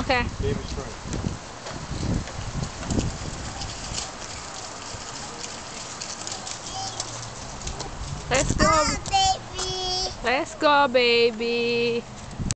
Okay. David's friend. Let's go. Oh, baby. Let's go, baby.